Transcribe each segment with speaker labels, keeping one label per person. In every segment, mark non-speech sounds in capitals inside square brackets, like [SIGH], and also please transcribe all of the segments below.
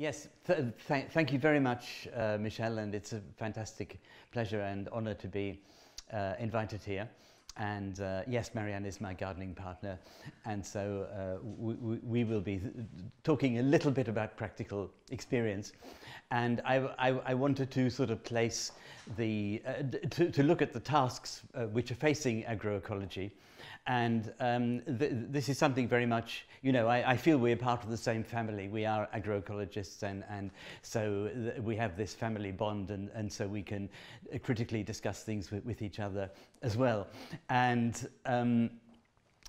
Speaker 1: Yes, th th thank you very much, uh, Michelle, and it's a fantastic pleasure and honor to be uh, invited here. And uh, yes, Marianne is my gardening partner, and so uh, we, will be talking a little bit about practical experience. And I, I, I wanted to sort of place the, uh, to, to look at the tasks uh, which are facing agroecology and um, th this is something very much, you know, I, I, feel we're part of the same family. We are agroecologists, and, and so we have this family bond, and, and so we can critically discuss things with, with each other as well. And um,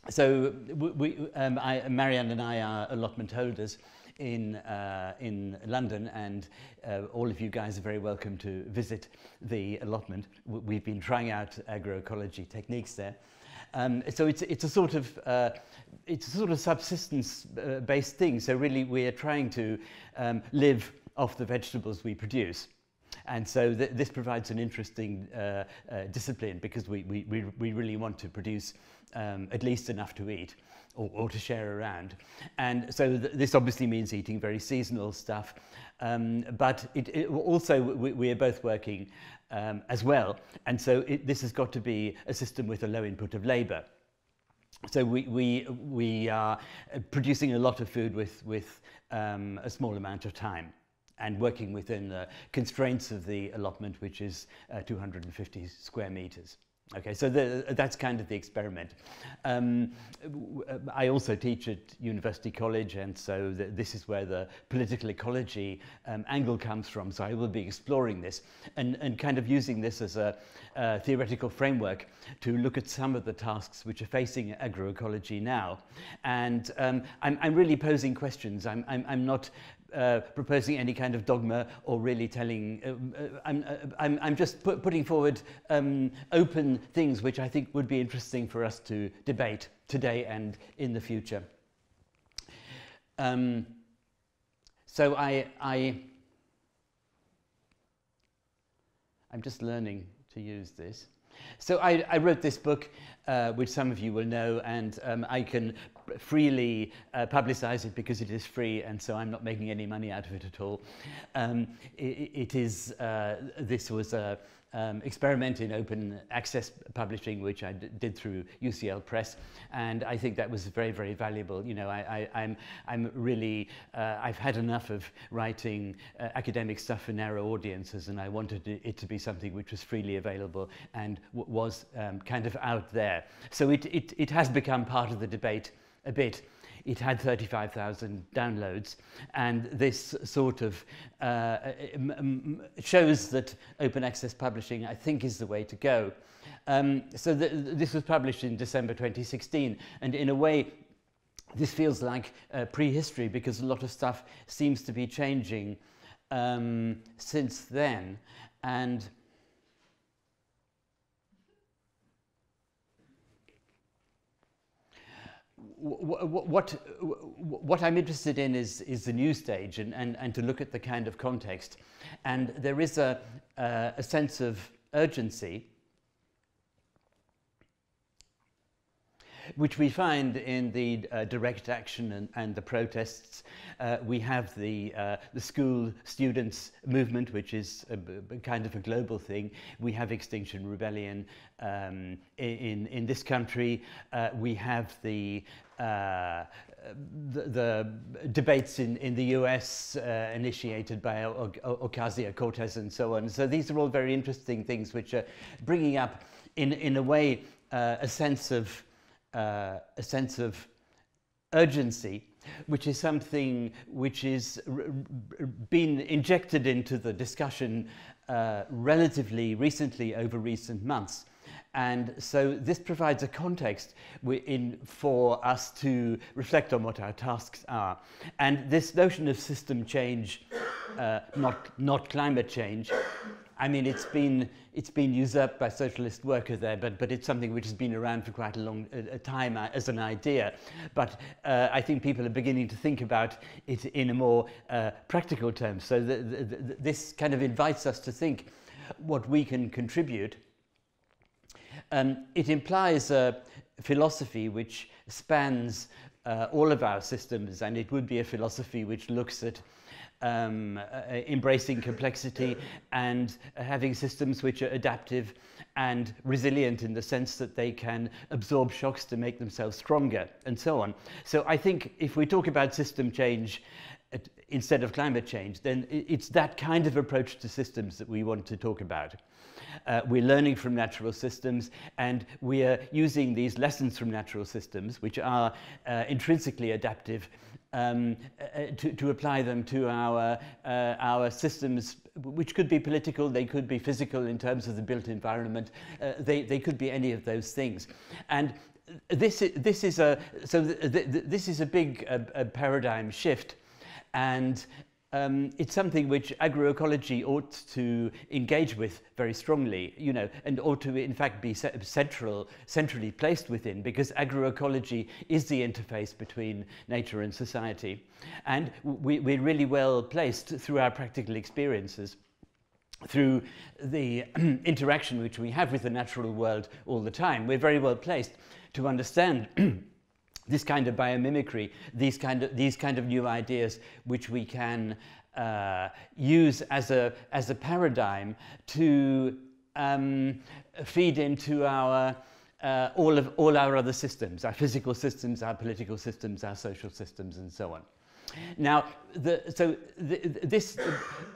Speaker 1: so we, um, I, Marianne and I are allotment holders in, uh, in London and uh, all of you guys are very welcome to visit the allotment. We've been trying out agroecology techniques there. Um, so it's, it's a sort of uh, it's a sort of subsistence uh, thing. So really we are trying to um, live off the vegetables we produce. And so th this provides an interesting uh, uh, discipline because we, we, we, we really want to produce um, at least enough to eat or, or to share around. And so th this obviously means eating very seasonal stuff. Um, but it, it also we, we are both working um, as well. And so it, this has got to be a system with a low input of labour. So we, we, we are producing a lot of food with, with um, a small amount of time and working within the constraints of the allotment, which is uh, 250 square metres. Okay, so the, that's kind of the experiment. Um, I also teach at University College, and so the, this is where the political ecology um, angle comes from. So I will be exploring this and, and kind of using this as a, a theoretical framework to look at some of the tasks which are facing agroecology now. And um, I'm, I'm really posing questions. I'm, I'm, I'm not uh, proposing any kind of dogma or really telling, um, uh, I'm, uh, I'm, I'm just put, putting forward um, open things which I think would be interesting for us to debate today and in the future. Um, so I, I, I'm just learning to use this. So I, I wrote this book, uh, which some of you will know, and um, I can freely uh, publicize it because it is free, and so I'm not making any money out of it at all. Um, it, it is, uh, this was a, um, experiment in open access publishing, which I did through UCL Press, and I think that was very, very valuable. You know, I, I, I'm, I'm really, uh, I've had enough of writing uh, academic stuff for narrow audiences, and I wanted it to be something which was freely available and was um, kind of out there. So it, it, it has become part of the debate a bit it had 35,000 downloads and this sort of uh, shows that open access publishing I think is the way to go. Um, so the, this was published in December 2016 and in a way this feels like uh, prehistory because a lot of stuff seems to be changing um, since then and what, what I'm interested in is, is the new stage and, and, and to look at the kind of context. And there is a, uh, a sense of urgency which we find in the uh, direct action and, and the protests. Uh, we have the, uh, the school students movement, which is a, a kind of a global thing. We have Extinction Rebellion um, in, in this country. Uh, we have the uh, the, the, debates in, in the US uh, initiated by Ocasio-Cortez and so on. So these are all very interesting things which are bringing up, in, in a way, uh, a sense of uh, a sense of urgency, which is something which is been injected into the discussion uh, relatively recently over recent months. And so this provides a context in, for us to reflect on what our tasks are. And this notion of system change, uh, not, not climate change, I mean, it's been, it's been usurped by socialist workers there, but, but it's something which has been around for quite a long time uh, as an idea. But uh, I think people are beginning to think about it in a more uh, practical terms. So the, the, the, this kind of invites us to think what we can contribute. Um, it implies a philosophy which spans uh, all of our systems, and it would be a philosophy which looks at um, uh, embracing complexity and having systems which are adaptive and resilient in the sense that they can absorb shocks to make themselves stronger and so on. So I think if we talk about system change at, instead of climate change, then it's that kind of approach to systems that we want to talk about. Uh, we're learning from natural systems and we are using these lessons from natural systems, which are uh, intrinsically adaptive, um, uh, to, to apply them to our, uh, our systems, which could be political, they could be physical in terms of the built environment, uh, they, they could be any of those things. And this, this is a, so th th this is a big uh, paradigm shift and um, it's something which agroecology ought to engage with very strongly, you know, and ought to in fact be central, centrally placed within because agroecology is the interface between nature and society. And we, we're really well placed through our practical experiences through the [CLEARS THROAT] interaction which we have with the natural world all the time. We're very well placed to understand [CLEARS THROAT] this kind of biomimicry, these kind of, these kind of new ideas which we can uh, use as a, as a paradigm to um, feed into our, uh, all, of, all our other systems, our physical systems, our political systems, our social systems, and so on. Now, the, so this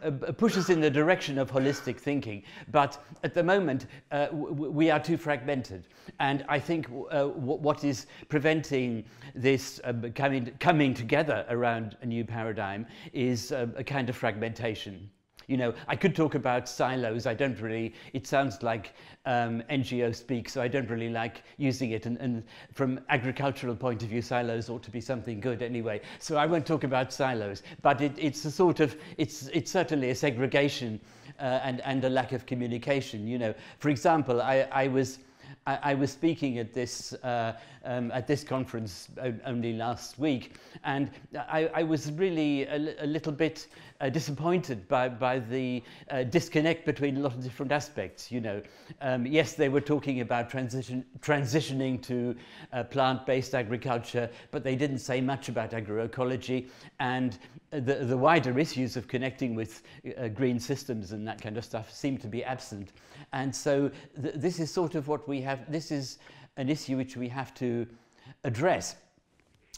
Speaker 1: uh, pushes in the direction of holistic thinking, but at the moment uh, we are too fragmented. And I think uh, what is preventing this uh, coming, coming together around a new paradigm is uh, a kind of fragmentation. You know, I could talk about silos. I don't really, it sounds like um, NGO speak, so I don't really like using it. And, and from agricultural point of view, silos ought to be something good anyway. So I won't talk about silos, but it, it's a sort of, it's, it's certainly a segregation uh, and, and a lack of communication. You know, for example, I, I was, I, I was speaking at this, uh, um, at this conference only last week, and I, I was really a, a little bit uh, disappointed by, by the uh, disconnect between a lot of different aspects. You know, um, yes, they were talking about transition, transitioning to uh, plant-based agriculture, but they didn't say much about agroecology and the, the wider issues of connecting with uh, green systems and that kind of stuff seem to be absent. And so th this is sort of what we have, this is an issue which we have to address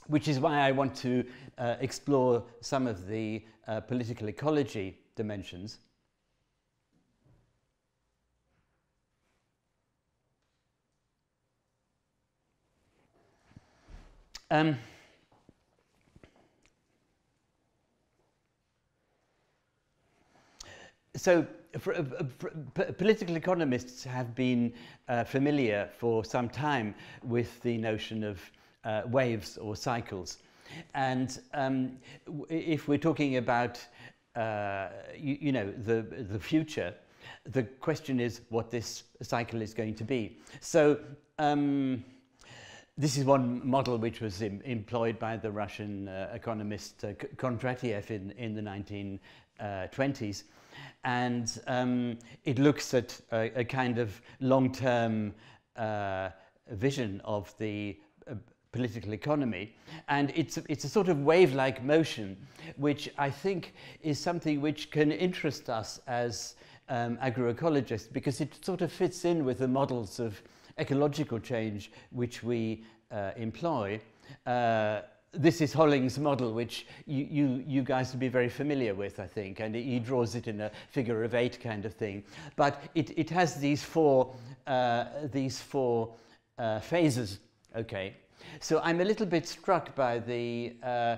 Speaker 1: which is why I want to uh, explore some of the uh, political ecology dimensions. Um, so for, uh, for, political economists have been uh, familiar for some time with the notion of uh, waves or cycles. And um, if we're talking about, uh, you, you, know, the, the future, the question is what this cycle is going to be. So um, this is one model which was em employed by the Russian uh, economist uh, Kondratiev in, in the 1920s. Uh, and um, it looks at a, a kind of long-term uh, vision of the political economy. And it's, it's a sort of wave-like motion, which I think is something which can interest us as um, agroecologists, because it sort of fits in with the models of ecological change which we uh, employ. Uh, this is Holling's model, which you, you, you guys will be very familiar with, I think, and he draws it in a figure of eight kind of thing. But it, it has these four, uh, these four uh, phases, okay? So I'm a little bit struck by the, uh,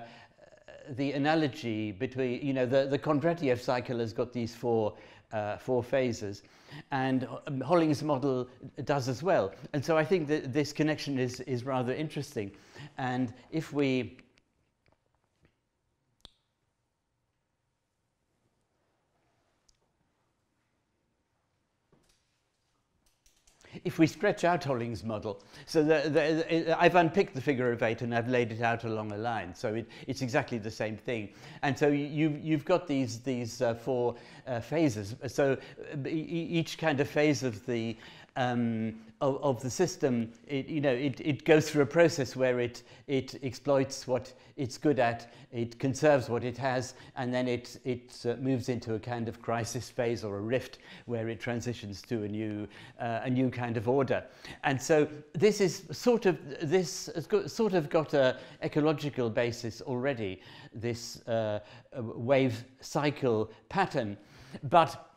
Speaker 1: the analogy between, you know, the, the Kondratiev cycle has got these four, uh, four phases and um, Holling's model does as well. And so I think that this connection is, is rather interesting. And if we if we stretch out Holling's model, so the, the, I've unpicked the figure of eight and I've laid it out along a line, so it, it's exactly the same thing. And so you, you've got these, these uh, four uh, phases. So uh, each kind of phase of the um, of, of, the system, it, you know, it, it goes through a process where it, it exploits what it's good at, it conserves what it has, and then it, it uh, moves into a kind of crisis phase or a rift where it transitions to a new, uh, a new kind of order. And so this is sort of, this has got, sort of got a ecological basis already, this uh, wave cycle pattern. But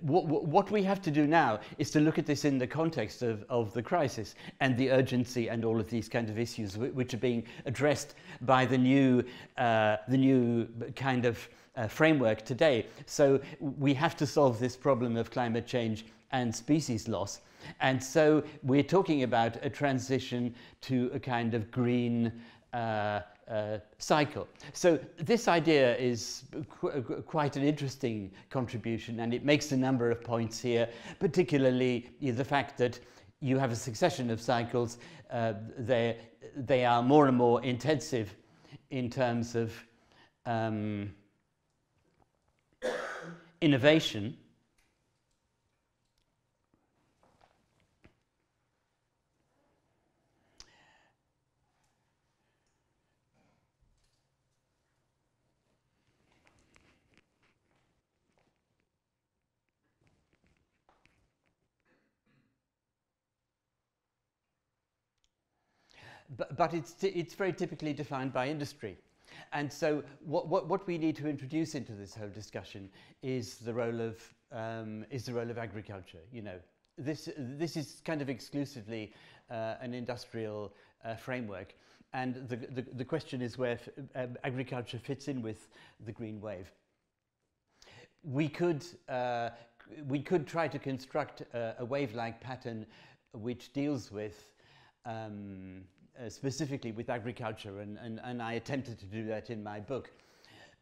Speaker 1: what, what, we have to do now is to look at this in the context of, of the crisis and the urgency and all of these kind of issues which are being addressed by the new, uh, the new kind of uh, framework today. So we have to solve this problem of climate change and species loss. And so we're talking about a transition to a kind of green uh, uh, cycle. So this idea is qu quite an interesting contribution and it makes a number of points here, particularly the fact that you have a succession of cycles, uh, they, they are more and more intensive in terms of um, [COUGHS] innovation but, it's, it's very typically defined by industry. And so what, what, what we need to introduce into this whole discussion is the role of, um, is the role of agriculture. You know, this, this is kind of exclusively uh, an industrial uh, framework. And the, the, the question is where uh, agriculture fits in with the green wave. We could, uh, we could try to construct a, a wave-like pattern which deals with um, uh, specifically with agriculture, and, and, and I attempted to do that in my book.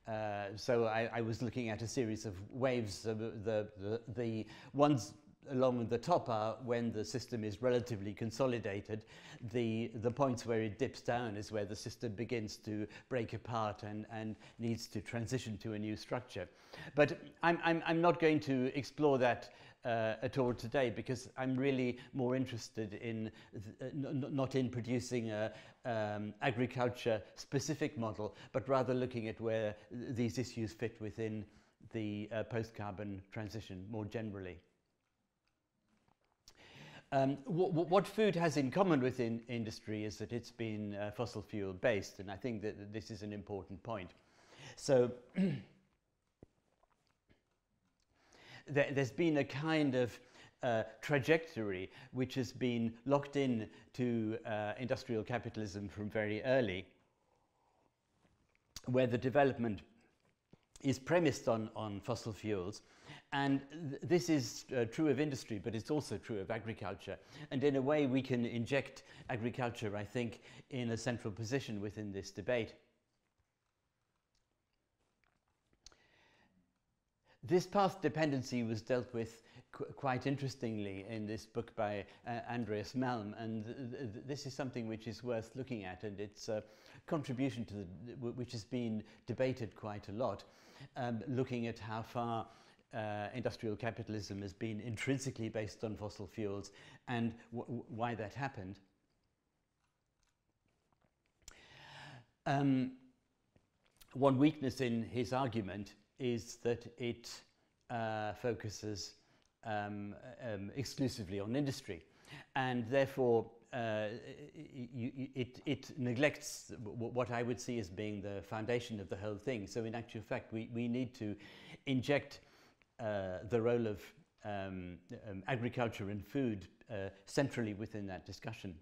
Speaker 1: Uh, so I, I, was looking at a series of waves. The, the, the ones along the top are when the system is relatively consolidated. The, the points where it dips down is where the system begins to break apart and, and needs to transition to a new structure. But I'm, I'm, I'm not going to explore that uh, at all today because I'm really more interested in uh, not in producing a um, agriculture specific model, but rather looking at where these issues fit within the uh, post-carbon transition more generally. Um, what food has in common with in industry is that it's been uh, fossil fuel based, and I think that this is an important point. So [CLEARS THROAT] there, has been a kind of uh, trajectory which has been locked in to uh, industrial capitalism from very early, where the development is premised on, on fossil fuels. And th this is uh, true of industry, but it's also true of agriculture. And in a way, we can inject agriculture, I think, in a central position within this debate. This path dependency was dealt with qu quite interestingly in this book by uh, Andreas Malm, and th th this is something which is worth looking at, and it's a contribution to the, which has been debated quite a lot, um, looking at how far uh, industrial capitalism has been intrinsically based on fossil fuels and why that happened. Um, one weakness in his argument is that it uh, focuses um, um, exclusively on industry and therefore uh, it, it, neglects what I would see as being the foundation of the whole thing. So in actual fact, we, we need to inject uh, the role of um, um agriculture and food uh, centrally within that discussion.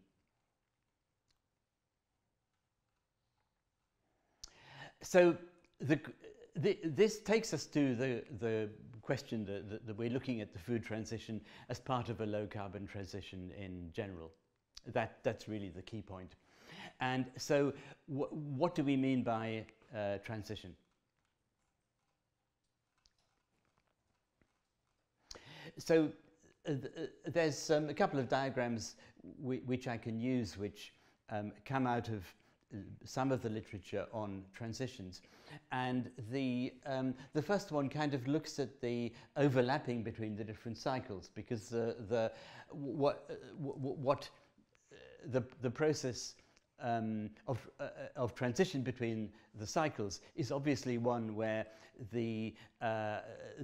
Speaker 1: So the, the, this takes us to the, the question that, that, that, we're looking at the food transition as part of a low carbon transition in general. That, that's really the key point. And so what do we mean by uh, transition? So uh, uh, there's um, a couple of diagrams which I can use which um, come out of some of the literature on transitions. And the, um, the first one kind of looks at the overlapping between the different cycles because the, the, what, uh, what uh, the, the process um, of, uh, uh, of transition between the cycles is obviously one where the, uh,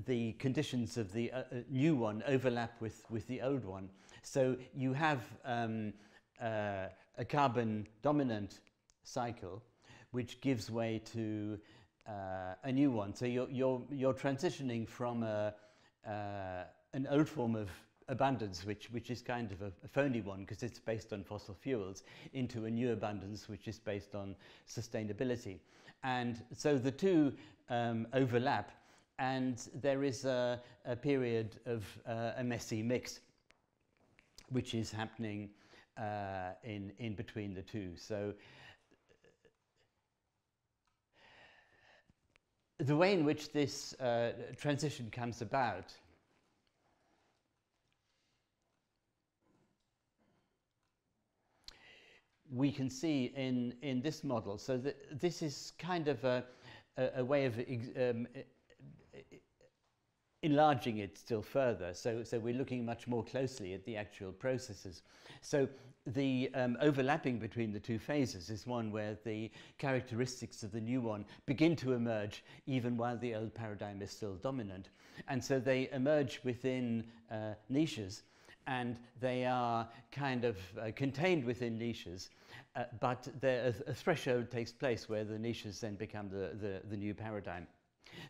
Speaker 1: the conditions of the uh, new one overlap with, with the old one. So you have um, uh, a carbon dominant cycle which gives way to uh, a new one. So you're, you're, you're transitioning from a, an old form of abundance, which, which is kind of a, a phony one because it's based on fossil fuels, into a new abundance, which is based on sustainability. And so the two um, overlap, and there is a, a period of uh, a messy mix, which is happening uh, in, in between the two. So the way in which this uh, transition comes about we can see in, in this model. So th this is kind of a, a, a way of um, enlarging it still further. So, so we're looking much more closely at the actual processes. So the um, overlapping between the two phases is one where the characteristics of the new one begin to emerge even while the old paradigm is still dominant. And so they emerge within uh, niches and they are kind of uh, contained within niches, uh, but there, a, a, threshold takes place where the niches then become the, the, the, new paradigm.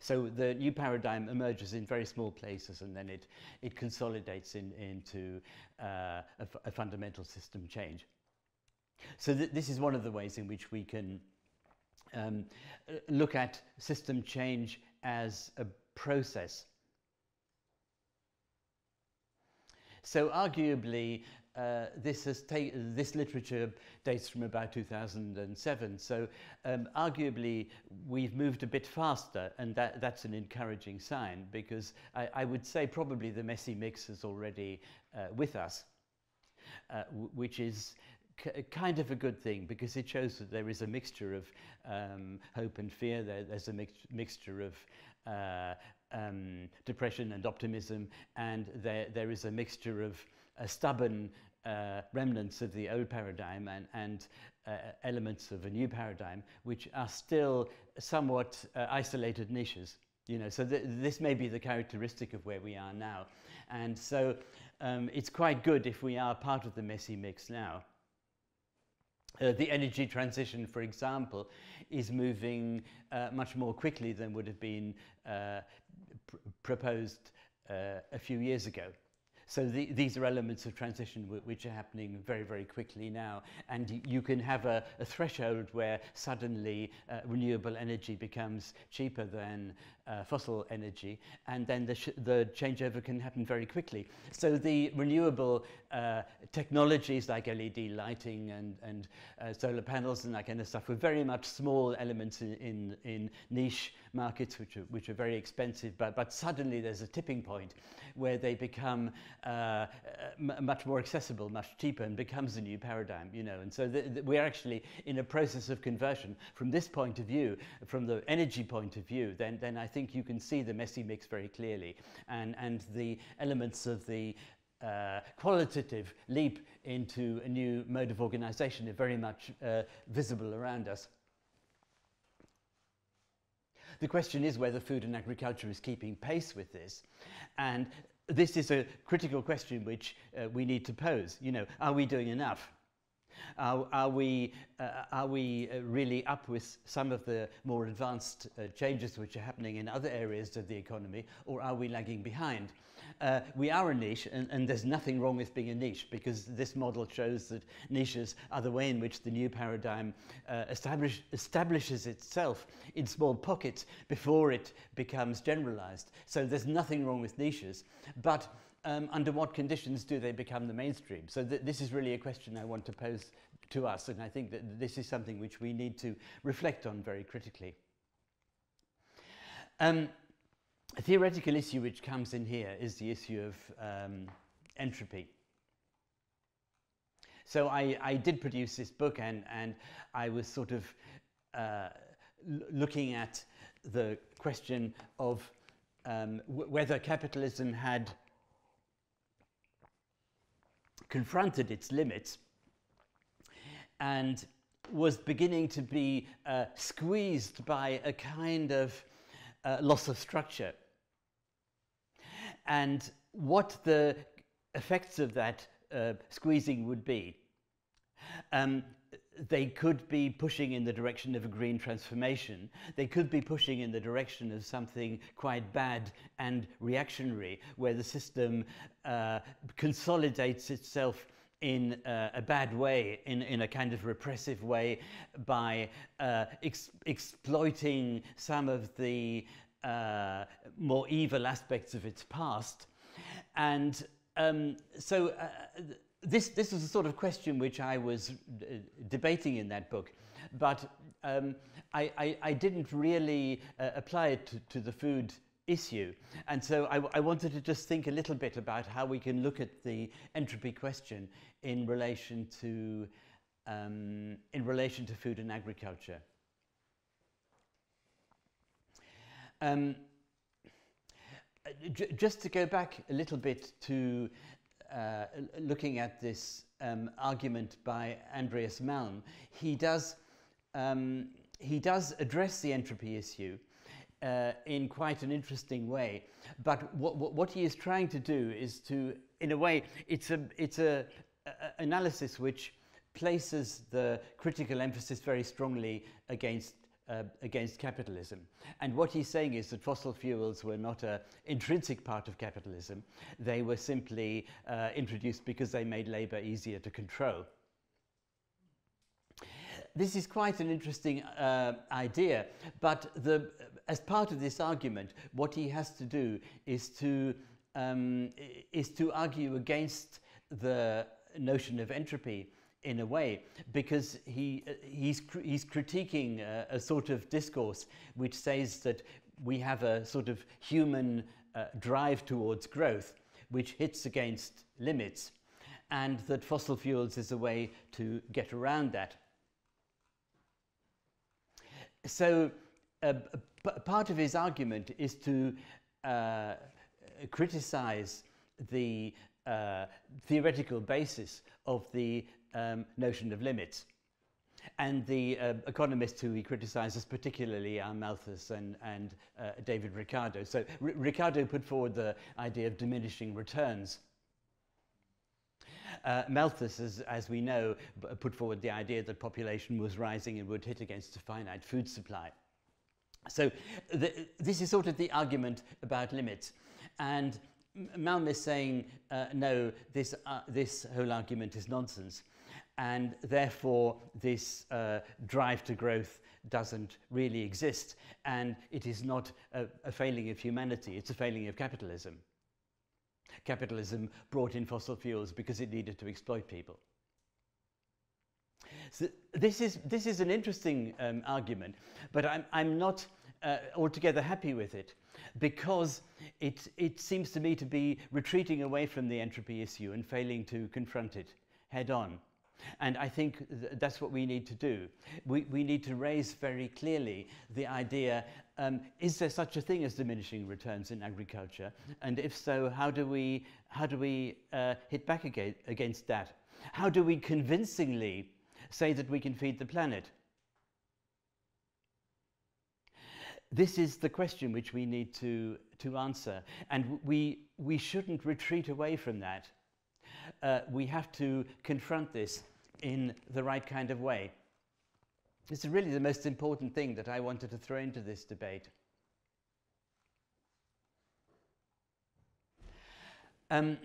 Speaker 1: So the new paradigm emerges in very small places and then it, it consolidates in, into uh, a, fundamental system change. So th this is one of the ways in which we can um, look at system change as a process So arguably, uh, this, has this literature dates from about 2007. So um, arguably, we've moved a bit faster, and that, that's an encouraging sign because I, I would say probably the messy mix is already uh, with us, uh, which is kind of a good thing because it shows that there is a mixture of um, hope and fear. There, there's a mix mixture of uh, um, depression and optimism, and there, there is a mixture of stubborn uh, remnants of the old paradigm and, and uh, elements of a new paradigm, which are still somewhat uh, isolated niches. You know, so th this may be the characteristic of where we are now. And so um, it's quite good if we are part of the messy mix now. Uh, the energy transition, for example, is moving uh, much more quickly than would have been uh, pr proposed a few years ago. So the, these are elements of transition which are happening very, very quickly now. And you can have a, a threshold where suddenly uh, renewable energy becomes cheaper than uh, fossil energy, and then the, the changeover can happen very quickly. So the renewable uh, technologies like LED lighting and, and uh, solar panels and that kind of stuff were very much small elements in, in, in niche markets which are, which are very expensive, but, but suddenly there's a tipping point where they become uh, much more accessible, much cheaper, and becomes a new paradigm, you know. And so we're actually in a process of conversion from this point of view, from the energy point of view, then, then I think you can see the messy mix very clearly. And, and the elements of the uh, qualitative leap into a new mode of organization are very much uh, visible around us. The question is whether food and agriculture is keeping pace with this. And this is a critical question which uh, we need to pose. You know, are we doing enough? Are, are we, uh, are we uh, really up with some of the more advanced uh, changes which are happening in other areas of the economy, or are we lagging behind? Uh, we are a niche, and, and, there's nothing wrong with being a niche because this model shows that niches are the way in which the new paradigm uh, establish, establishes itself in small pockets before it becomes generalized. So there's nothing wrong with niches, but um, under what conditions do they become the mainstream? So th this is really a question I want to pose to us, and I think that this is something which we need to reflect on very critically. Um, a theoretical issue which comes in here is the issue of um, entropy. so I, I did produce this book and, and I was sort of uh, looking at the question of um, whether capitalism had confronted its limits and was beginning to be uh, squeezed by a kind of uh, loss of structure. And what the effects of that uh, squeezing would be. Um, they could be pushing in the direction of a green transformation. They could be pushing in the direction of something quite bad and reactionary, where the system uh, consolidates itself in uh, a bad way, in, in a kind of repressive way, by uh, ex exploiting some of the uh, more evil aspects of its past. And um, so uh, this, this was a sort of question which I was uh, debating in that book, but um, I, I, I, didn't really uh, apply it to, to, the food issue. And so I, I, wanted to just think a little bit about how we can look at the entropy question in relation to, um, in relation to food and agriculture. Um, just to go back a little bit to uh, looking at this um, argument by Andreas Malm, he does, um, he does address the entropy issue uh, in quite an interesting way. But what, what, what, he is trying to do is to, in a way, it's a, it's a, a analysis which places the critical emphasis very strongly against uh, against capitalism. And what he's saying is that fossil fuels were not an intrinsic part of capitalism. They were simply uh, introduced because they made labor easier to control. This is quite an interesting uh, idea, but the, as part of this argument, what he has to do is to, um, is to argue against the notion of entropy in a way because he, he's, he's critiquing a, a, sort of discourse which says that we have a sort of human uh, drive towards growth which hits against limits and that fossil fuels is a way to get around that. So uh, part of his argument is to uh, criticize the uh, theoretical basis of the um, notion of limits. And the uh, economists who he criticizes particularly are Malthus and, and uh, David Ricardo. So R Ricardo put forward the idea of diminishing returns. Uh, Malthus, as, as, we know, put forward the idea that population was rising and would hit against a finite food supply. So the, this is sort of the argument about limits. And Malm is saying, uh, no, this, uh, this whole argument is nonsense and therefore this uh, drive to growth doesn't really exist and it is not a, a, failing of humanity, it's a failing of capitalism. Capitalism brought in fossil fuels because it needed to exploit people. So this is, this is an interesting um, argument, but I'm, I'm not uh, altogether happy with it because it, it seems to me to be retreating away from the entropy issue and failing to confront it head on. And I think th that's what we need to do. We, we need to raise very clearly the idea, um, is there such a thing as diminishing returns in agriculture? And if so, how do we, how do we uh, hit back against, against that? How do we convincingly say that we can feed the planet? This is the question which we need to, to answer. And we, we shouldn't retreat away from that. Uh, we have to confront this in the right kind of way. This is really the most important thing that I wanted to throw into this debate. Um,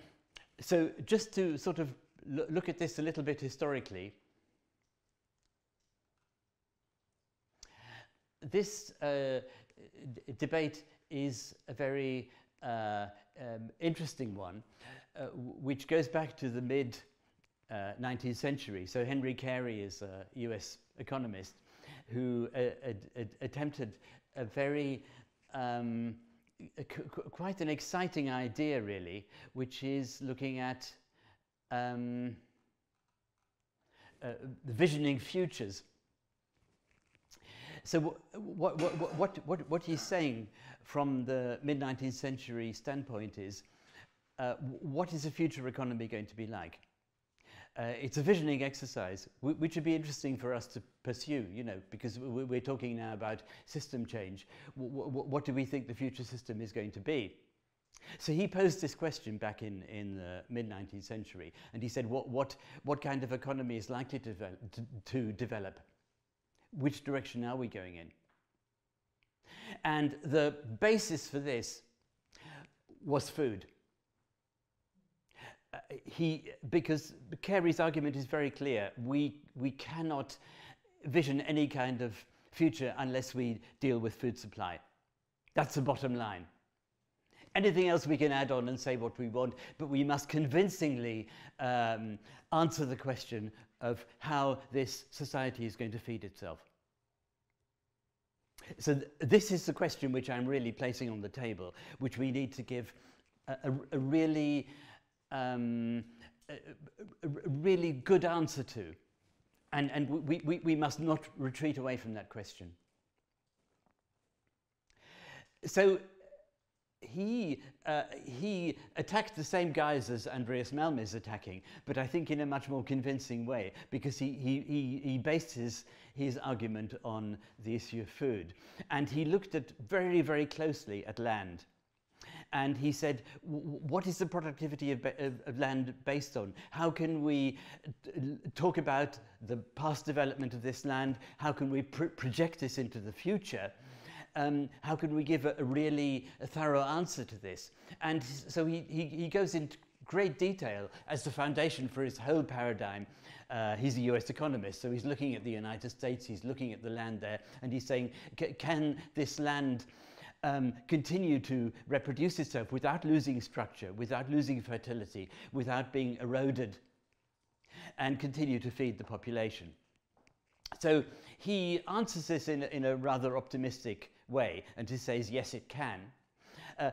Speaker 1: so just to sort of look at this a little bit historically, this uh, debate is a very uh, um, interesting one, uh, which goes back to the mid uh, 19th century. So Henry Carey is a US economist who uh, attempted a very um, quite an exciting idea really, which is looking at um, uh, visioning futures. So what, what, what, what, what he's saying from the mid-19th century standpoint is, uh, what is the future economy going to be like? Uh, it's a visioning exercise, which would be interesting for us to pursue, you know, because we're talking now about system change. what do we think the future system is going to be? So he posed this question back in, in the mid-19th century, and he said, what, what, what kind of economy is likely to, to, to develop? Which direction are we going in? And the basis for this was food. Uh, he, because Carey's argument is very clear, we, we cannot vision any kind of future unless we deal with food supply. That's the bottom line. Anything else we can add on and say what we want, but we must convincingly um, answer the question of how this society is going to feed itself. So th this is the question which I'm really placing on the table, which we need to give a, a, a really, um, really good answer to. And, and we, we, we must not retreat away from that question. So he, uh, he attacked the same guys as Andreas Malm is attacking, but I think in a much more convincing way, because he, he, he, he based his, his argument on the issue of food. And he looked at very, very closely at land. And he said, what is the productivity of, of, of, land based on? How can we talk about the past development of this land? How can we pr project this into the future? um, how can we give a, a really a thorough answer to this? And so he, he, he goes into great detail as the foundation for his whole paradigm. Uh, he's a US economist, so he's looking at the United States, he's looking at the land there, and he's saying, can this land um, continue to reproduce itself without losing structure, without losing fertility, without being eroded, and continue to feed the population? So he answers this in, in a rather optimistic way and he says, yes, it can. Uh,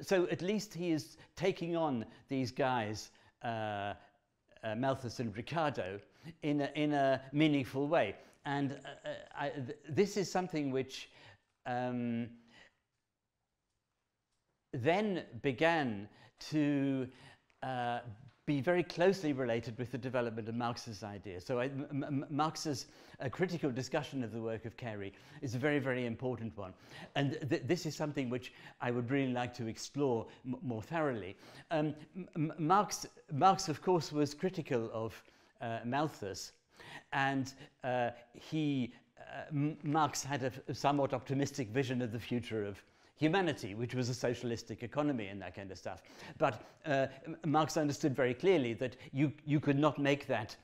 Speaker 1: so at least he is taking on these guys, uh, uh, Malthus and Ricardo, in a, in a meaningful way. And uh, uh, I, th this is something which um, then began to uh, be very closely related with the development of Marx's ideas. So Marx's uh, critical discussion of the work of Carey is a very, very important one. And th this is something which I would really like to explore more thoroughly. Um, Marx, Marx, of course, was critical of uh, Malthus, and uh, he, uh, Marx had a somewhat optimistic vision of the future of humanity, which was a socialistic economy and that kind of stuff. But uh, Marx understood very clearly that you, you could not make that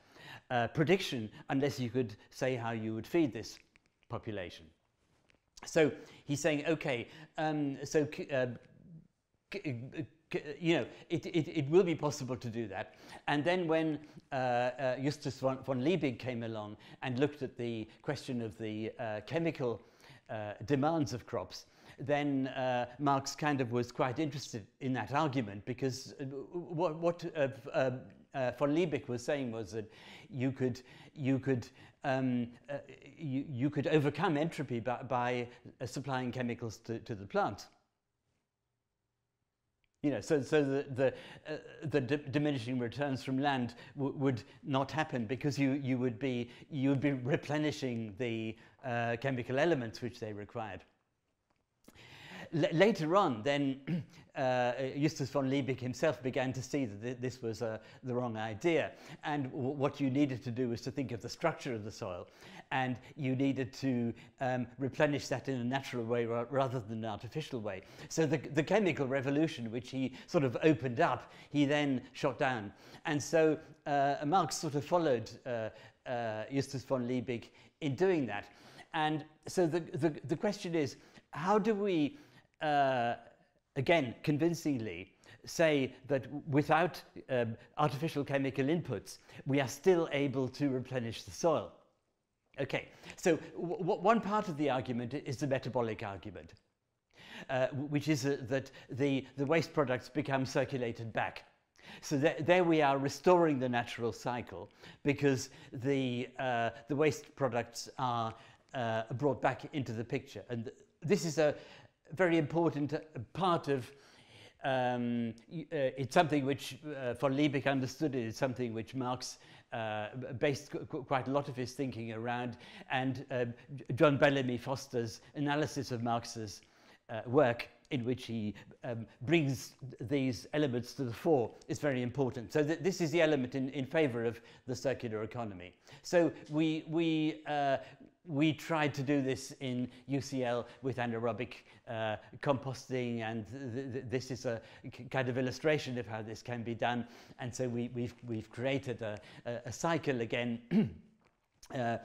Speaker 1: uh, prediction unless you could say how you would feed this population. So he's saying, okay, um, so uh, you know, it, it, it, will be possible to do that. And then when uh, uh, Justus von, von, Liebig came along and looked at the question of the uh, chemical uh, demands of crops, then uh, Marx kind of was quite interested in that argument because uh, what, what uh, uh, uh, von Liebig was saying was that you could, you could, um, uh, you, you could overcome entropy by, by supplying chemicals to, to the plant. You know, so, so the, the, uh, the diminishing returns from land would not happen because you, you, would be, you would be replenishing the uh, chemical elements which they required later on, then [CLEARS THROAT] uh, Justus von Liebig himself began to see that th this was uh, the wrong idea. And what you needed to do was to think of the structure of the soil. And you needed to um, replenish that in a natural way ra rather than an artificial way. So the, the chemical revolution, which he sort of opened up, he then shot down. And so uh, Marx sort of followed uh, uh, Justus von Liebig in doing that. And so the, the, the question is, how do we uh, again, convincingly say that without um, artificial chemical inputs, we are still able to replenish the soil. Okay, so one part of the argument is the metabolic argument, uh, which is uh, that the, the waste products become circulated back. So there, there we are restoring the natural cycle because the, uh, the waste products are uh, brought back into the picture. And this is a very important part of um, uh, it's something which uh, von Liebig understood it. It's something which Marx uh, based quite a lot of his thinking around, and uh, John Bellamy Foster's analysis of Marx's uh, work in which he um, brings these elements to the fore is very important. So th this is the element in, in favor of the circular economy. So we, we, uh, we tried to do this in UCL with anaerobic uh, composting and th th this is a kind of illustration of how this can be done and so we, we've, we've created a, a, a cycle again [CLEARS THROAT] uh,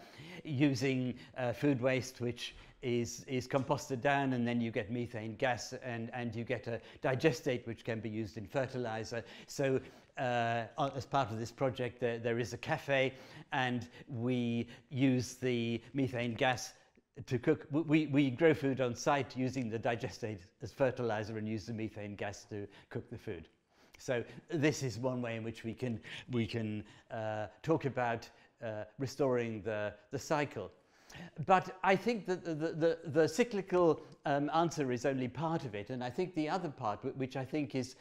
Speaker 1: using uh, food waste which is, is composted down and then you get methane gas and, and you get a digestate which can be used in fertilizer. So uh, as part of this project there, there is a cafe and we use the methane gas to cook. We, we grow food on site using the digestate as fertilizer and use the methane gas to cook the food. So this is one way in which we can, we can uh, talk about uh, restoring the, the cycle. But I think that the, the, the cyclical um, answer is only part of it. And I think the other part, which I think is,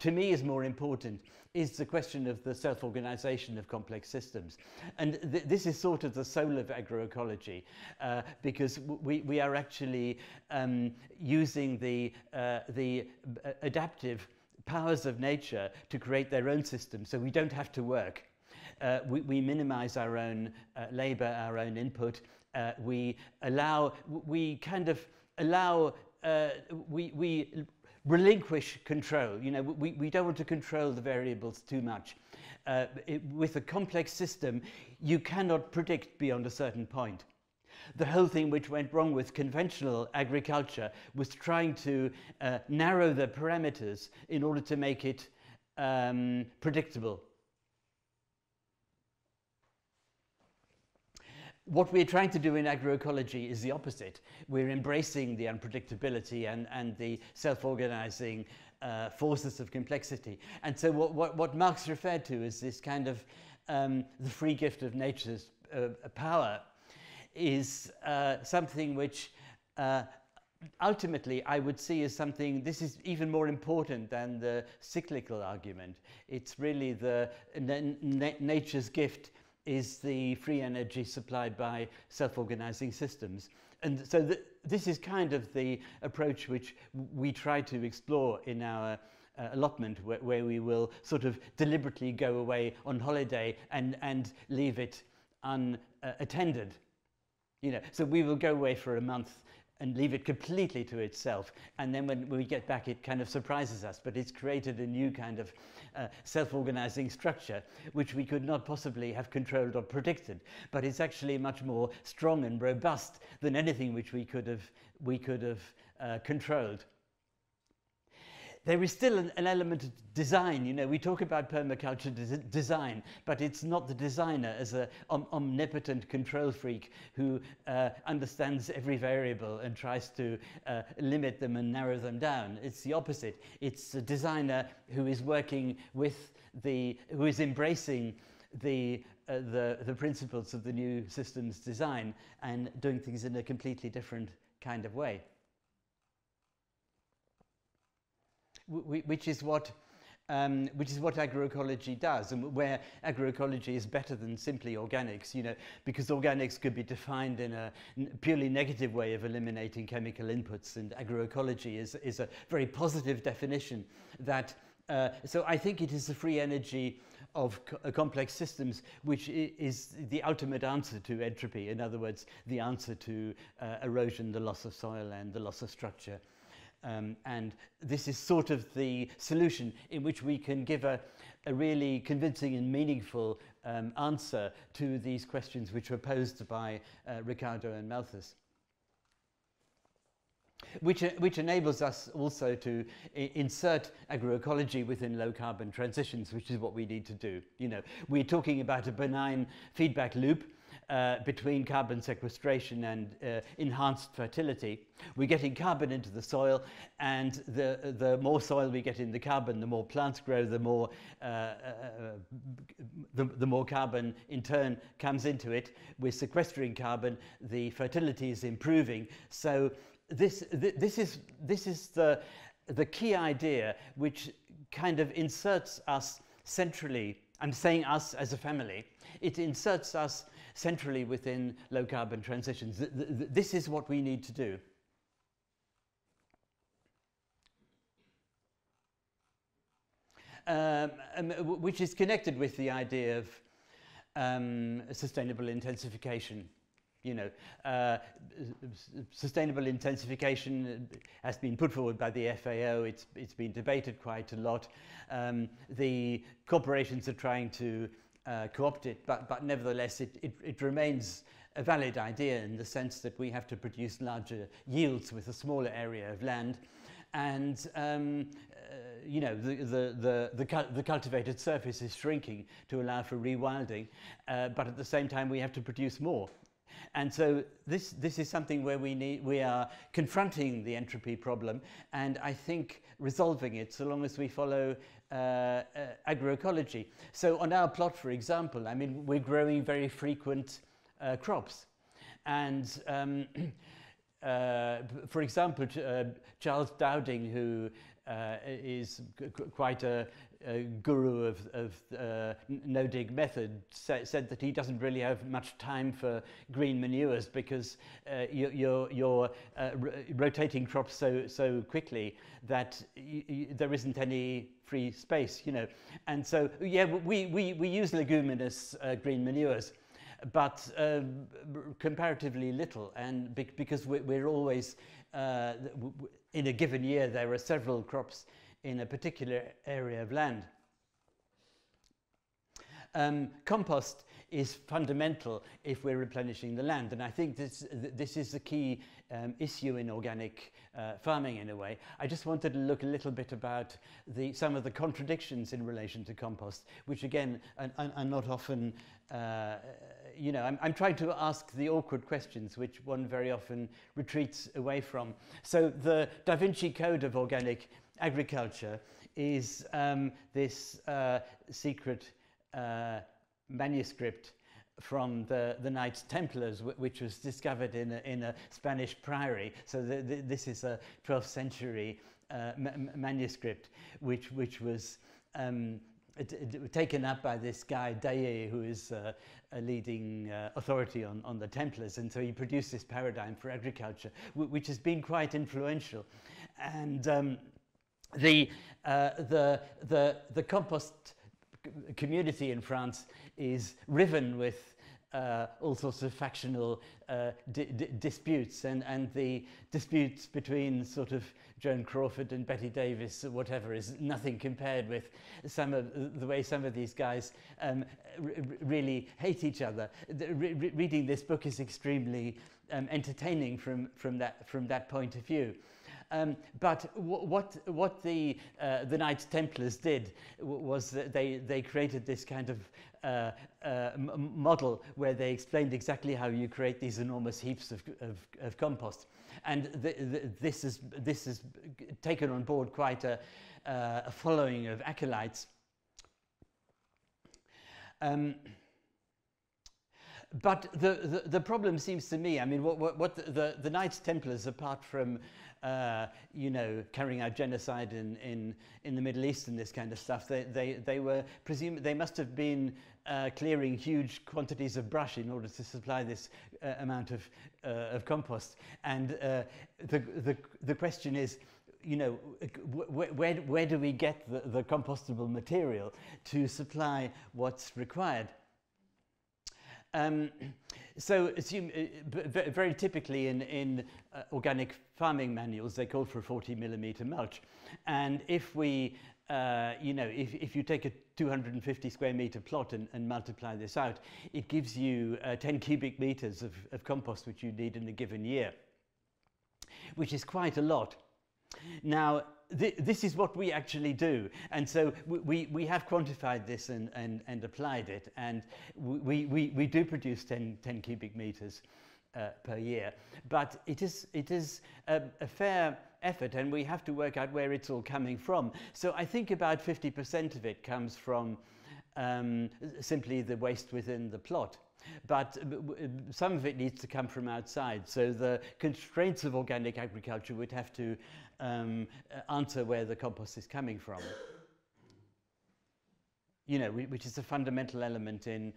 Speaker 1: to me, is more important, is the question of the self-organization of complex systems. And th this is sort of the soul of agroecology, uh, because we, we are actually um, using the, uh, the adaptive powers of nature to create their own system, so we don't have to work uh, we, we minimize our own uh, labor, our own input. Uh, we allow, we kind of allow, uh, we, we relinquish control. You know, we, we don't want to control the variables too much. Uh, it, with a complex system, you cannot predict beyond a certain point. The whole thing which went wrong with conventional agriculture was trying to uh, narrow the parameters in order to make it um, predictable. What we're trying to do in agroecology is the opposite. We're embracing the unpredictability and, and the self-organizing uh, forces of complexity. And so what, what, what, Marx referred to as this kind of um, the free gift of nature's uh, power is uh, something which uh, ultimately I would see as something, this is even more important than the cyclical argument. It's really the na nature's gift is the free energy supplied by self-organizing systems. And so th this is kind of the approach which we try to explore in our uh, allotment where, where, we will sort of deliberately go away on holiday and, and leave it unattended. You know, so we will go away for a month and leave it completely to itself. And then when we get back, it kind of surprises us, but it's created a new kind of uh, self-organizing structure, which we could not possibly have controlled or predicted. But it's actually much more strong and robust than anything which we could have, we could have uh, controlled there is still an, an, element of design. You know, we talk about permaculture des design, but it's not the designer as an om omnipotent control freak who uh, understands every variable and tries to uh, limit them and narrow them down. It's the opposite. It's a designer who is working with the, who is embracing the, uh, the, the principles of the new systems design and doing things in a completely different kind of way. Which is what um, which is what agroecology does, and where agroecology is better than simply organics, you know, because organics could be defined in a purely negative way of eliminating chemical inputs, and agroecology is, is a very positive definition that, uh, so I think it is the free energy of co uh, complex systems which is the ultimate answer to entropy, in other words, the answer to uh, erosion, the loss of soil and the loss of structure. Um, and this is sort of the solution in which we can give a, a really convincing and meaningful um, answer to these questions which were posed by uh, Ricardo and Malthus. Which, uh, which enables us also to insert agroecology within low carbon transitions, which is what we need to do. You know, we're talking about a benign feedback loop, uh, between carbon sequestration and uh, enhanced fertility. We're getting carbon into the soil, and the, the more soil we get in the carbon, the more plants grow, the more, uh, uh the, the more carbon in turn comes into it. We're sequestering carbon, the fertility is improving. So this, th this, is, this is the, the key idea which kind of inserts us centrally. I'm saying us as a family. It inserts us centrally within low carbon transitions. Th th this is what we need to do. Um, um, which is connected with the idea of um, sustainable intensification. You know, uh, sustainable intensification has been put forward by the FAO. It's, it's been debated quite a lot. Um, the corporations are trying to uh, co-opted, but, but nevertheless it, it, it remains a valid idea in the sense that we have to produce larger yields with a smaller area of land. And um, uh, you know, the, the, the, the, the, cultivated surface is shrinking to allow for rewilding, uh, but at the same time we have to produce more. And so this, this is something where we, need, we are confronting the entropy problem and I think resolving it so long as we follow uh, uh, agroecology. So on our plot, for example, I mean, we're growing very frequent uh, crops. And um, [CLEARS THROAT] uh, for example, uh, Charles Dowding, who uh, is quite a, a, guru of, of uh, no-dig method, sa said that he doesn't really have much time for green manures because uh, you're, you're uh, rotating crops so, so quickly that there isn't any free space, you know. And so, yeah, we, we, we use leguminous uh, green manures but uh, comparatively little and be because we're, we're always uh, in a given year, there are several crops in a particular area of land. Um, compost is fundamental if we're replenishing the land. And I think this, this is the key um, issue in organic uh, farming in a way. I just wanted to look a little bit about the, some of the contradictions in relation to compost, which again are, are not often, uh, you know, I'm, I'm trying to ask the awkward questions which one very often retreats away from. So the Da Vinci Code of Organic Agriculture is um, this uh, secret uh, manuscript from the, the Knights Templars, which was discovered in a, in a Spanish priory. So the, the, this is a 12th century uh, ma manuscript, which, which was um, taken up by this guy, Daye, who is uh, a leading uh, authority on, on the Templars. And so he produced this paradigm for agriculture, which has been quite influential. And um, the, uh, the, the, the compost community in France is riven with uh, all sorts of factional uh, disputes and, and the disputes between sort of Joan Crawford and Bette Davis or whatever is nothing compared with some of the way some of these guys um, really hate each other. The, re reading this book is extremely um, entertaining from, from, that, from that point of view. Um, but what, what the, uh, the Knights Templars did was they, they created this kind of uh, uh, model where they explained exactly how you create these enormous heaps of, of, of compost. And the, the, this, is, this is taken on board quite a, uh, a following of acolytes. Um, but the, the, the, problem seems to me, I mean, what, what, what the, the, Knights Templars, apart from uh, you know, carrying out genocide in, in, in the Middle East and this kind of stuff. They, they, they were presumed, they must have been uh, clearing huge quantities of brush in order to supply this uh, amount of, uh, of compost. And uh, the, the, the question is, you know, wh where, where do we get the, the compostable material to supply what's required? Um, so assume, uh, very typically in, in uh, organic farming manuals, they call for a 40 millimeter mulch. And if we, uh, you know, if, if you take a 250 square meter plot and, and multiply this out, it gives you uh, 10 cubic meters of, of compost which you need in a given year, which is quite a lot. Now, th this is what we actually do. And so we, we have quantified this and, and, and applied it. And we, we, we do produce 10, 10 cubic meters uh, per year. But it is, it is a, a fair effort and we have to work out where it's all coming from. So I think about 50% of it comes from um, simply the waste within the plot. But some of it needs to come from outside. So the constraints of organic agriculture would have to um, answer where the compost is coming from. You know, which is a fundamental element in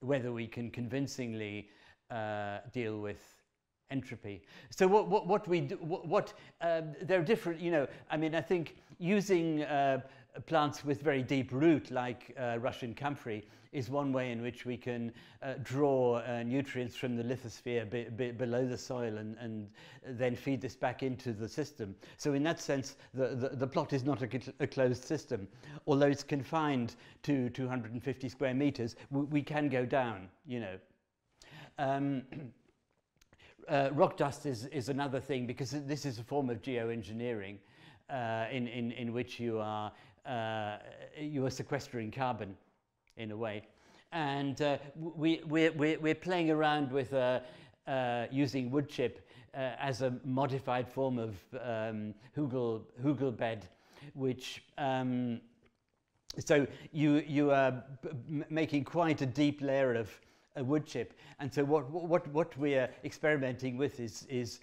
Speaker 1: whether we can convincingly uh, deal with entropy. So what, what, what we do, what, what uh, there are different, you know, I mean, I think using uh, plants with very deep root like uh, Russian comfrey is one way in which we can uh, draw uh, nutrients from the lithosphere be, be below the soil and, and then feed this back into the system. So in that sense, the, the, the plot is not a, a, closed system. Although it's confined to 250 square meters, we, we can go down, you know. Um, [CLEARS THROAT] uh, rock dust is, is another thing because this is a form of geoengineering uh, in, in, in which you are, uh, you are sequestering carbon in a way. And uh, we, we're, we're, we're playing around with uh, uh, using wood chip uh, as a modified form of um, hugel, hugel bed, which um, so you, you are making quite a deep layer of a wood chip. And so what, what, what we're experimenting with is, is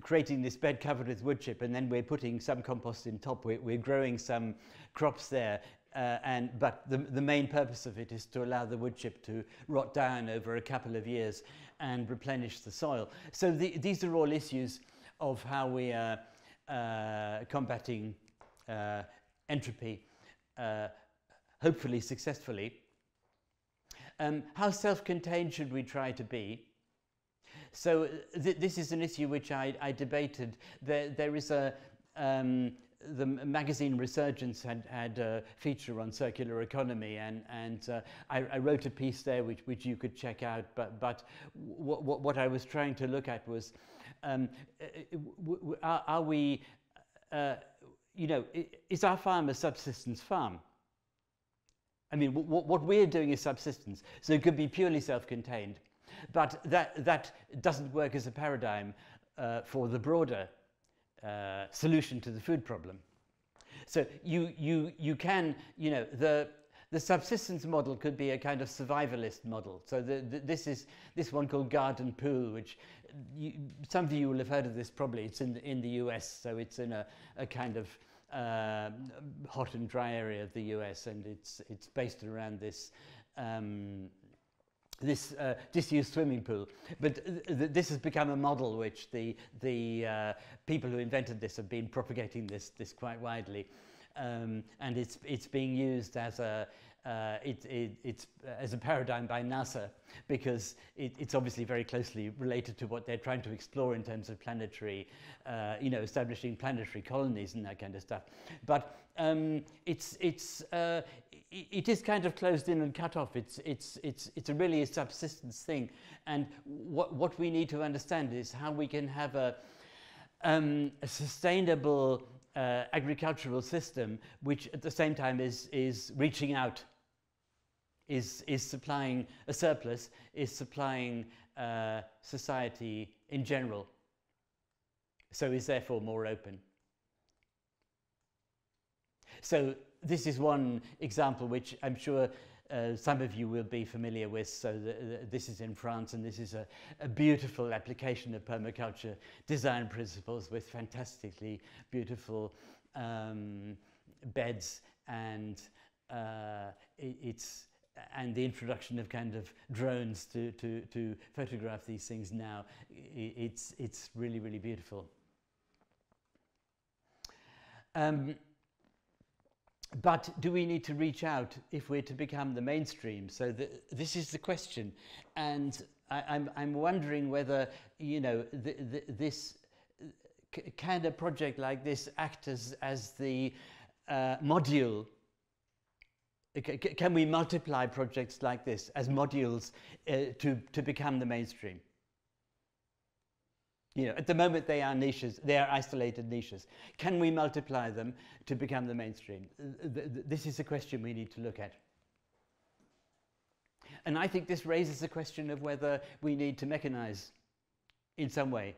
Speaker 1: creating this bed covered with wood chip and then we're putting some compost in top. We're, we're growing some crops there uh, and, but the, the main purpose of it is to allow the wood chip to rot down over a couple of years and replenish the soil. So the, these are all issues of how we are uh, combating uh, entropy, uh, hopefully successfully. Um, how self-contained should we try to be? So th this is an issue which I, I debated. There, there is a, um, the magazine Resurgence had, had a feature on circular economy and, and uh, I, I, wrote a piece there which, which you could check out but, but what, I was trying to look at was um, uh, are, are we, uh, you know, is our farm a subsistence farm? I mean, what, we're doing is subsistence, so it could be purely self-contained. But that, that doesn't work as a paradigm uh, for the broader uh, solution to the food problem. So you, you, you can, you know, the, the subsistence model could be a kind of survivalist model. So the, the, this is this one called Garden Pool, which you, some of you will have heard of this probably. It's in the, in the US, so it's in a, a kind of uh, hot and dry area of the US, and it's it's based around this. Um, this uh, disused swimming pool. But th this has become a model which the, the uh, people who invented this have been propagating this, this quite widely. Um, and it's, it's being used as a, uh, it, it, it's as a paradigm by NASA because it, it's obviously very closely related to what they're trying to explore in terms of planetary, uh, you know, establishing planetary colonies and that kind of stuff. But um, it's, it's, uh, it is kind of closed in and cut off. It's, it's, it's, it's a really a subsistence thing. And what, what we need to understand is how we can have a, um, a sustainable uh, agricultural system which at the same time is, is reaching out is, is supplying a surplus, is supplying uh, society in general. So is therefore more open. So this is one example which I'm sure uh, some of you will be familiar with. So the, the, this is in France and this is a, a, beautiful application of permaculture design principles with fantastically beautiful um, beds and uh, it, it's and the introduction of kind of drones to, to, to photograph these things now, it's, it's really, really beautiful. Um, but do we need to reach out if we're to become the mainstream? So the, this is the question. And I, am I'm, I'm wondering whether, you know, the, the, this, can a project like this act as, as the uh, module can we multiply projects like this as modules uh, to, to become the mainstream? You know, at the moment they are niches, they are isolated niches. Can we multiply them to become the mainstream? This is a question we need to look at. And I think this raises the question of whether we need to mechanize in some way.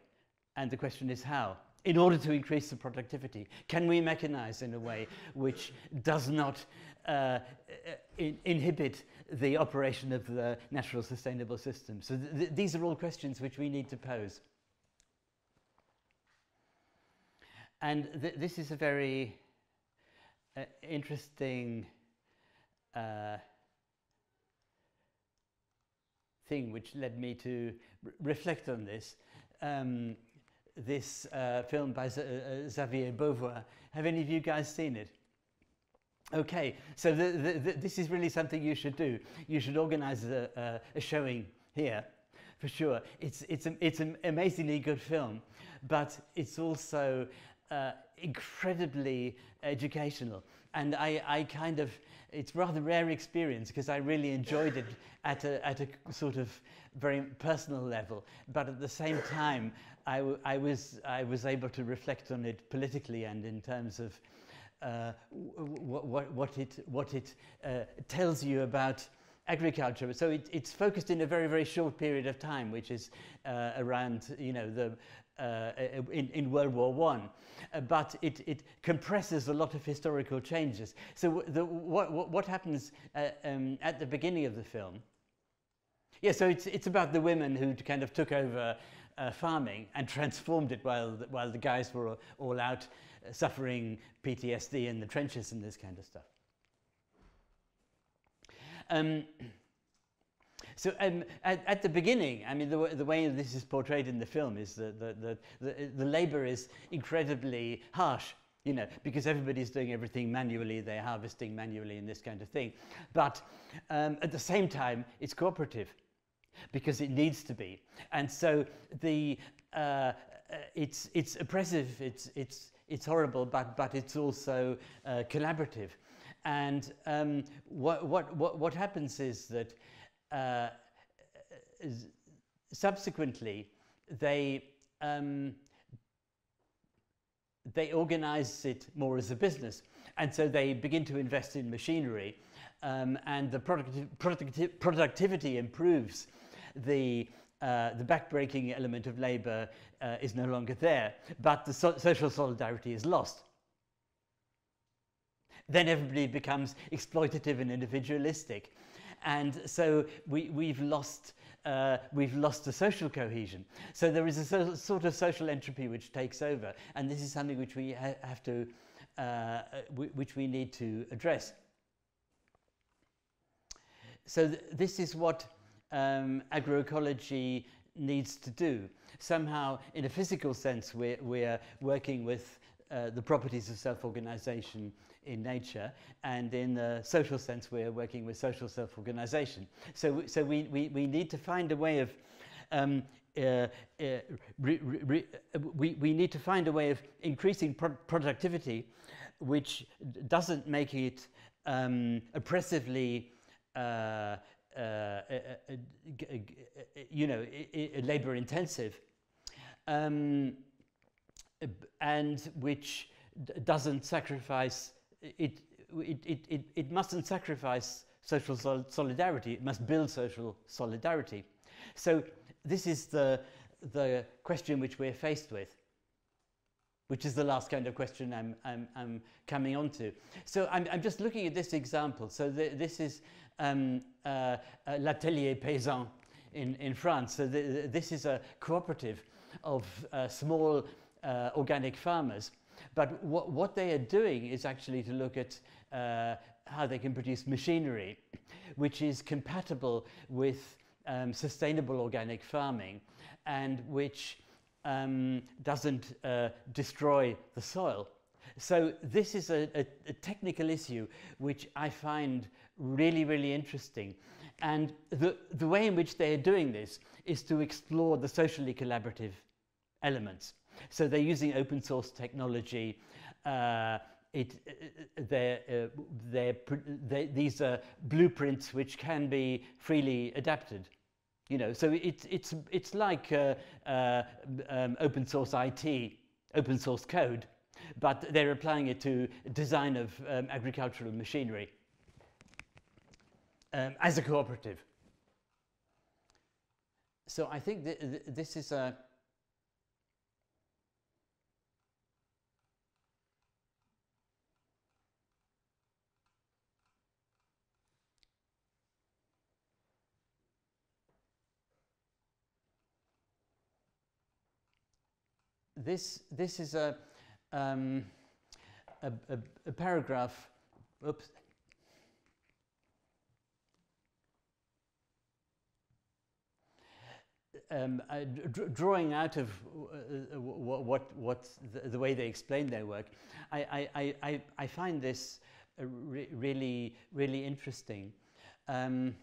Speaker 1: And the question is how? In order to increase the productivity, can we mechanize in a way which does not uh, in, inhibit the operation of the natural sustainable system? So th th these are all questions which we need to pose. And th this is a very uh, interesting uh, thing which led me to re reflect on this. Um, this uh, film by Z uh, Xavier Beauvois. Have any of you guys seen it? Okay, so the, the, the, this is really something you should do. You should organize a, a, a showing here, for sure. It's, it's, a, it's an amazingly good film, but it's also uh, incredibly educational. And I, I kind of, it's rather rare experience because I really enjoyed it [LAUGHS] at a, at a sort of very personal level. But at the same time, I, I, was, I was able to reflect on it politically and in terms of uh, what, what it, what it uh, tells you about agriculture. So it, it's focused in a very, very short period of time, which is uh, around, you know, the, uh, in, in World War One, uh, but it, it compresses a lot of historical changes. So the, what, what happens uh, um, at the beginning of the film? Yeah, so it's, it's about the women who kind of took over uh, farming and transformed it while the, while the guys were all out suffering PTSD in the trenches and this kind of stuff. Um, so um, at, at, the beginning, I mean, the, the, way this is portrayed in the film is that the, the, the, labor is incredibly harsh you know, because everybody's doing everything manually, they're harvesting manually and this kind of thing. But um, at the same time, it's cooperative because it needs to be. And so the, uh, uh it's, it's oppressive, it's, it's, it's horrible, but, but it's also uh, collaborative. And um, what, what, what, what happens is that uh, subsequently they um, they organize it more as a business and so they begin to invest in machinery um, and the producti producti productivity improves the uh, the backbreaking element of labor uh, is no longer there, but the so social solidarity is lost. Then everybody becomes exploitative and individualistic. And so we, we've lost uh, we've lost the social cohesion. So there is a so, sort of social entropy which takes over, and this is something which we ha have to, uh, which we need to address. So th this is what um, agroecology needs to do. Somehow, in a physical sense, we're, we're working with uh, the properties of self-organization in nature, and in the social sense, we're working with social self-organization. So, so we, we, we need to find a way of um, uh, uh, re, re, we, we need to find a way of increasing pro productivity which doesn't make it um, oppressively uh, uh, uh, Uh, uh, uh, you know, labor intensive. Um, and which doesn't sacrifice it, it, it, it, it mustn't sacrifice social sol solidarity, it must build social solidarity. So this is the, the question which we're faced with, which is the last kind of question I'm, I'm, I'm coming on to. So I'm, I'm just looking at this example. So this is um, uh, uh, L'Atelier Paysan in, in France. So this is a cooperative of uh, small uh, organic farmers. But what, what they are doing is actually to look at uh, how they can produce machinery, which is compatible with um, sustainable organic farming and which um, doesn't uh, destroy the soil. So this is a, a, a, technical issue which I find really, really interesting. And the, the way in which they are doing this is to explore the socially collaborative elements. So they're using open source technology. Uh, it, uh, they're, uh, they're, they, these are blueprints which can be freely adapted. You know, so it's, it's, it's like uh, uh, um, open source IT, open source code, but they're applying it to design of um, agricultural machinery um, as a cooperative. So I think th th this is a this this is a um, a, a, a, paragraph. Oops. Um, uh, drawing out of uh, what, what the, the, way they explain their work, I, I, I, I find this uh, re really, really interesting. Um,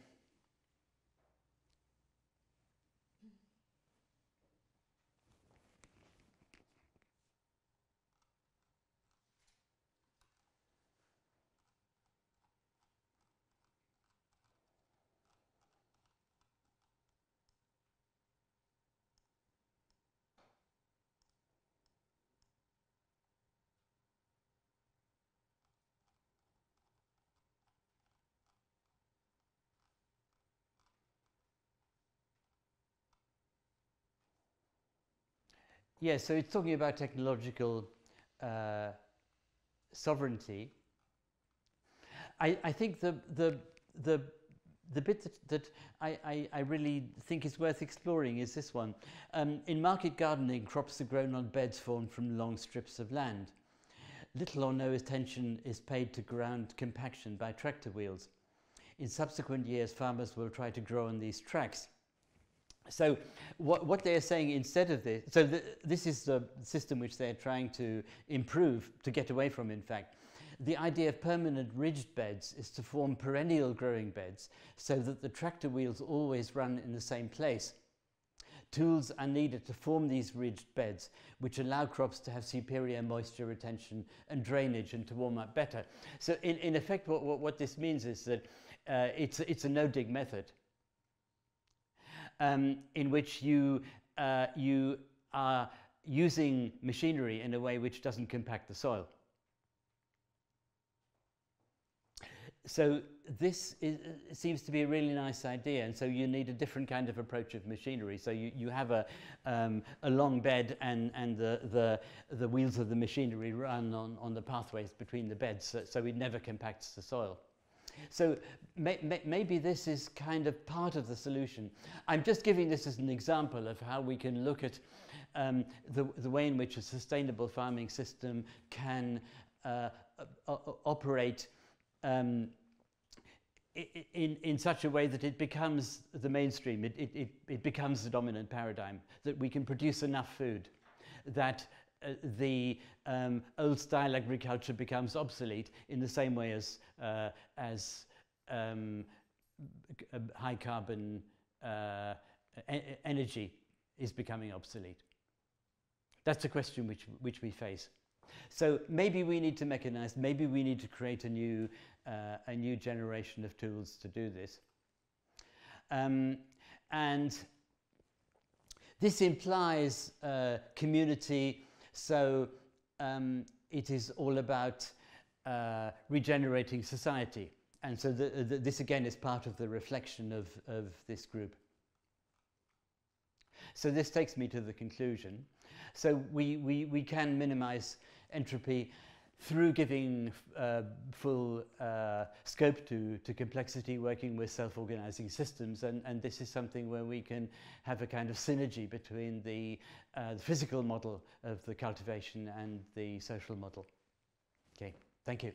Speaker 1: Yes, so it's talking about technological uh, sovereignty. I, I think the, the, the, the bit that, that I, I, I, really think is worth exploring is this one. Um, in market gardening, crops are grown on beds formed from long strips of land. Little or no attention is paid to ground compaction by tractor wheels. In subsequent years, farmers will try to grow on these tracks. So what, what they're saying instead of this, so this is the system which they're trying to improve, to get away from in fact. The idea of permanent ridged beds is to form perennial growing beds so that the tractor wheels always run in the same place. Tools are needed to form these ridged beds, which allow crops to have superior moisture retention and drainage and to warm up better. So in, in effect, what, what, what this means is that uh, it's, it's a no-dig method um, in which you, uh, you are using machinery in a way which doesn't compact the soil. So this is, seems to be a really nice idea, and so you need a different kind of approach of machinery. So you, you have a, um, a long bed, and, and the, the, the wheels of the machinery run on, on the pathways between the beds, so, so it never compacts the soil. So may, may, maybe this is kind of part of the solution. I'm just giving this as an example of how we can look at um, the, the way in which a sustainable farming system can uh, operate um, in, in such a way that it becomes the mainstream, it, it, it becomes the dominant paradigm, that we can produce enough food, that uh, the um, old style agriculture becomes obsolete in the same way as, uh, as um, high carbon uh, energy is becoming obsolete. That's a question which, which we face. So maybe we need to mechanize, maybe we need to create a new, uh, a new generation of tools to do this. Um, and this implies uh, community so um, it is all about uh, regenerating society. And so the, the, this again is part of the reflection of, of this group. So this takes me to the conclusion. So we, we, we can minimize entropy through giving uh, full uh, scope to, to complexity, working with self-organizing systems, and, and this is something where we can have a kind of synergy between the, uh, the physical model of the cultivation and the social model. Okay,
Speaker 2: thank you.